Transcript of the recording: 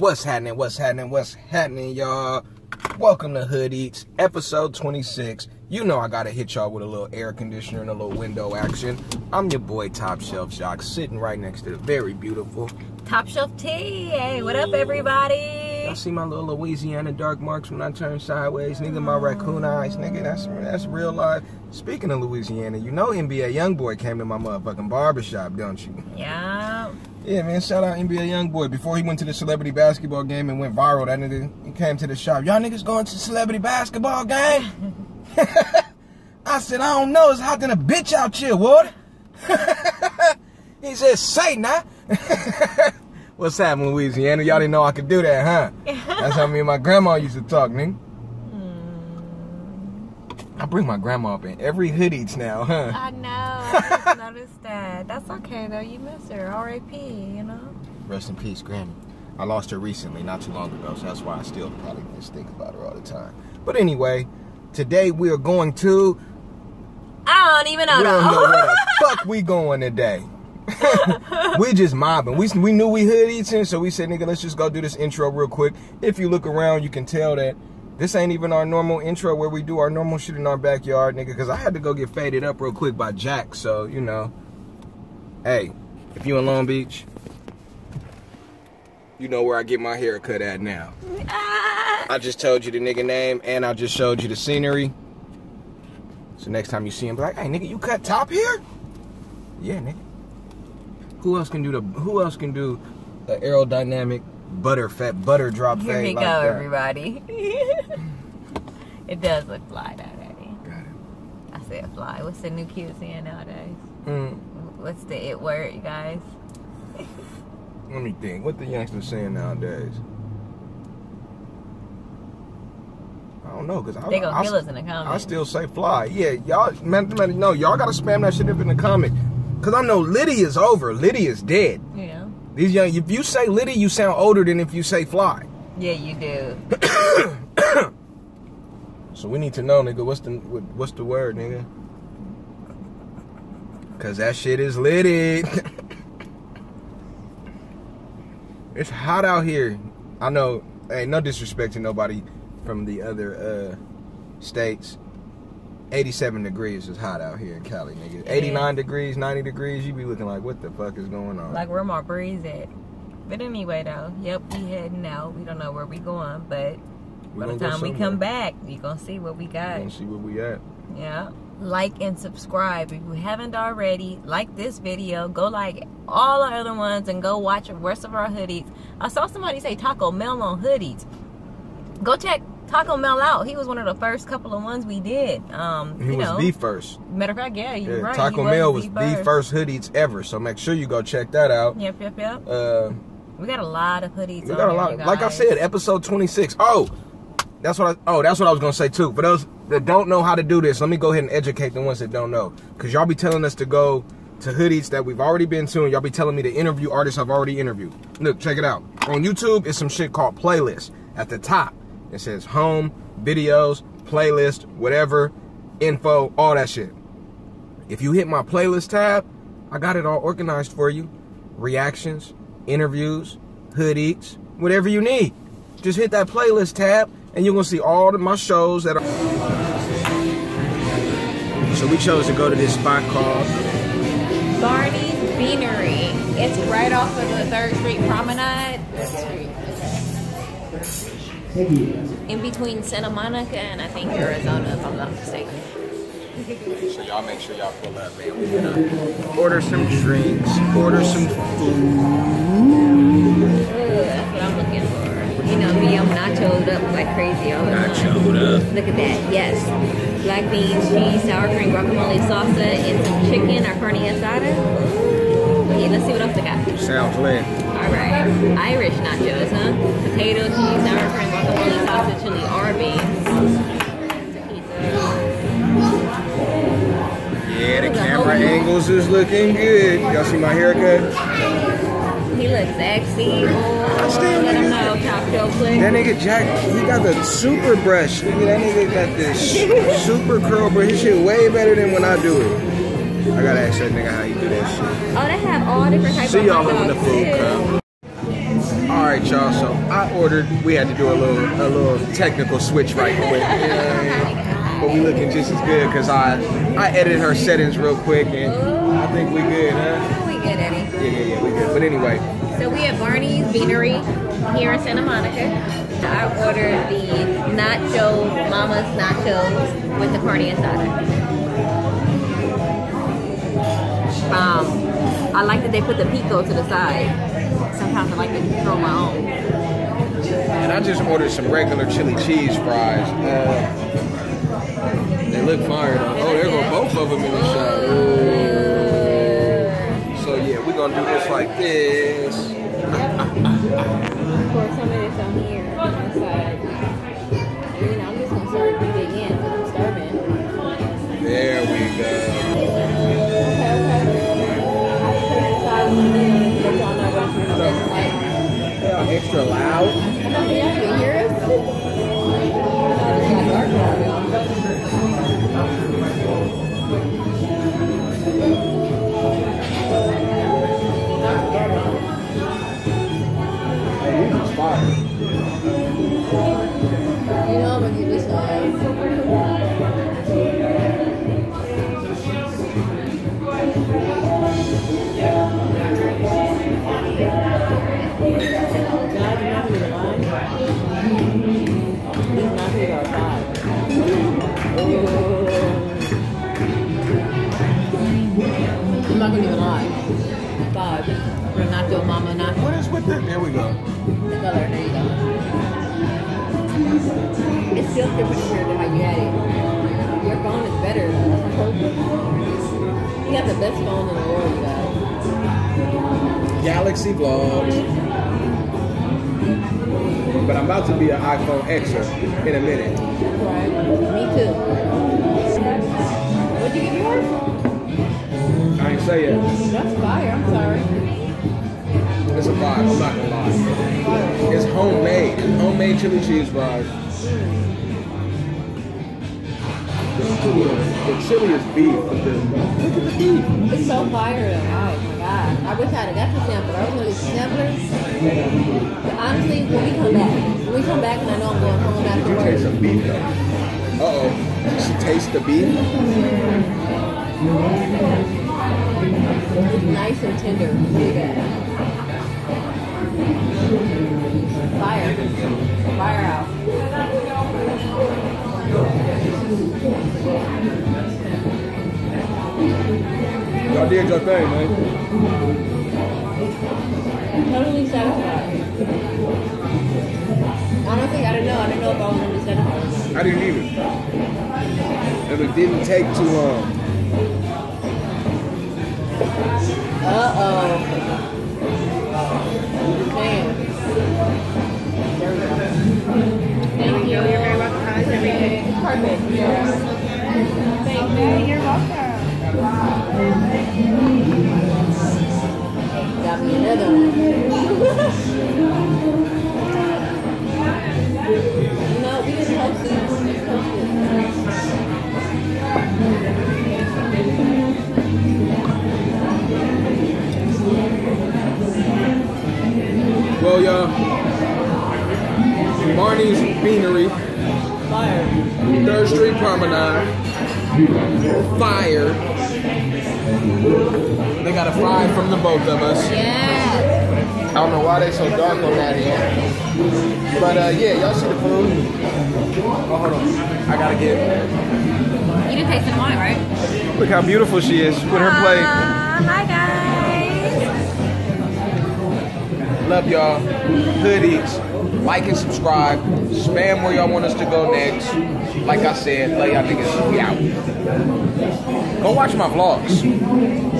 What's happening? What's happening? What's happening, y'all? Welcome to Hood Eats, episode 26. You know I gotta hit y'all with a little air conditioner and a little window action. I'm your boy Top Shelf Jacques, sitting right next to the very beautiful. Top Shelf Tee. Hey, what up, everybody? I see my little Louisiana dark marks when I turn sideways. Nigga, my raccoon eyes. Nigga, that's that's real life. Speaking of Louisiana, you know NBA YoungBoy came to my motherfucking barbershop, don't you? Yeah. Yeah, man, shout out NBA YoungBoy. Before he went to the celebrity basketball game and went viral, that nigga he came to the shop. Y'all niggas going to the celebrity basketball game? I said, I don't know. It's hot than a bitch out here, what? he said, say now. What's happening, Louisiana? Y'all didn't know I could do that, huh? That's how me and my grandma used to talk, nigga. Hmm. I bring my grandma up in every hood eats now, huh? I know. Noticed that. That's okay, though. You miss her. R.A.P., you know? Rest in peace, Granny. I lost her recently, not too long ago, so that's why I still probably just think about her all the time. But anyway, today we are going to. I don't even know. We don't know where the fuck we going today. we just mobbing. We we knew we hood eating, so we said, nigga, let's just go do this intro real quick. If you look around, you can tell that this ain't even our normal intro where we do our normal shit in our backyard, nigga. Because I had to go get faded up real quick by Jack. So you know, hey, if you in Long Beach, you know where I get my hair cut at now. Ah. I just told you the nigga name and I just showed you the scenery. So next time you see him, be like, hey nigga, you cut top here? Yeah, nigga. Who else can do the who else can do the aerodynamic butter fat butter drop Here fade we like go, that? everybody. it does look fly, Daddy. Got it. I said fly. What's the new cute saying nowadays? Mm, What's the it word, you guys? let me think. What the youngsters saying nowadays? I don't know, cause I, They gonna I, kill us in the comments. I still say fly. Yeah, y'all, man, man, no, y'all gotta spam that shit up in the comment. Cause I know Liddy is over. Liddy is dead. Yeah. These young, if you say Liddy, you sound older than if you say fly. Yeah, you do. So we need to know, nigga, what's the what- what's the word, nigga? Cause that shit is Liddy. it's hot out here. I know. Hey, no disrespect to nobody from the other uh, states. 87 degrees is hot out here in Cali, nigga. 89 degrees, 90 degrees, you be looking like, what the fuck is going on? Like where my breeze at. But anyway though, yep, we heading out. We don't know where we going, but We by the time we come back, you gonna see what we got. gonna see where we at. Yeah. Like and subscribe if you haven't already. Like this video. Go like all our other ones and go watch the rest of our hoodies. I saw somebody say Taco Melon hoodies. Go check Taco Mel out. He was one of the first couple of ones we did. Um, He you was know, the first. matter of fact, yeah, you're Yeah, right. Taco Mel was the first hoodies ever, so make sure you go check that out. Yep, yep, yep. Uh, We got a lot of hoodies. we got a lot. you Like I said, episode 26. Oh, that's what I. Oh, that's what I was gonna say too. For those that don't know how to do this, let me go ahead and educate the ones that don't know, because y'all be telling us to go to hoodies that we've already been to, and y'all be telling me to interview artists I've already interviewed. Look, check it out. On YouTube, it's some shit called playlist. At the top, it says home, videos, playlist, whatever, info, all that shit. If you hit my playlist tab, I got it all organized for you. Reactions, interviews, hood eats, whatever you need. Just hit that playlist tab and you're gonna see all of my shows that are So we chose to go to this spot called Barney's Beanery. It's right off of the Third Street Promenade. In between Santa Monica and I think Arizona, if I'm not mistaken. So y'all make sure y'all pull up, man. We're gonna order some drinks, order some food. Ugh, that's what I'm looking for. You know me, I'm nachoed up like crazy all the time. Nachoed up. Look at that, yes. Black beans, cheese, sour cream, guacamole, salsa, and some chicken or carne asada. Ooh, okay, let's see what else they got. Sounds lit. All right, Irish nachos, huh? Potato, cheese, sour cream, guacamole, salsa, chili, or beans. Yeah, the camera angles is looking good. Y'all see my haircut? He looks sexy. Oh, still let him know, top click. That nigga Jack, he got the super brush. Nigga, that nigga got this super curl, but his shit way better than when I do it. I gotta ask that nigga how he do that shit. Oh, they have all different types See of y'all hot when the food too. comes. All right, y'all. So I ordered. We had to do a little a little technical switch right quick. You know what I mean? But we looking just as good because I I edited her settings real quick and I think we good, huh? We good, Eddie. Yeah, yeah, yeah, we good. But anyway, So we at Barney's Beanery here in Santa Monica. I ordered the nacho, Mama's nachos with the carne asada. Um, I like that they put the pico to the side. Sometimes I like to throw my own. and I just ordered some regular chili cheese fries. Uh, they look fire. Though. Oh, there go both of them in the shot. Ooh. So yeah, we're gonna do this like this. Pour some of this on here extra loud. We go. The color, there you go. It's still different compared to how you had it. Your phone is better. You got the best phone in the world, you guys. Galaxy Vlogs. But I'm about to be an iPhone Xer in a minute. Right. Me too. What'd you get yours? I ain't say it. That's fire. I'm sorry. It's a vibe. I'm not gonna lie. It's homemade. It's homemade chili cheese fries. The chili, the chili is beef. But the, look at the beef. It's so fire though. Oh my god. I wish I had got the sampler. I was gonna get samplers. But honestly, when we come back, when we come back and I know I'm going home after You taste work. some beef though. Uh oh. She taste the beef. It's nice and tender. Really good. Fire. Fire out. Y'all did your thing, man. Totally satisfied. Honestly, I don't know. I don't know if I was really satisfied. I didn't either. And it didn't take too long. Uh Street Promenade, fire. They got a five from the both of us. Yes. I don't know why they so dark on that end. But uh, yeah, y'all see the food. Oh, hold on. I gotta get. You didn't taste the wine, right? Look how beautiful she is with her plate. hi guys. Love y'all. Hoodies. Like and subscribe. Spam where y'all want us to go next. Like I said, love y'all niggas. We out. Go watch my vlogs.